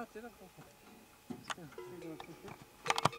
하나 찌라고. 지금 이거 이렇게.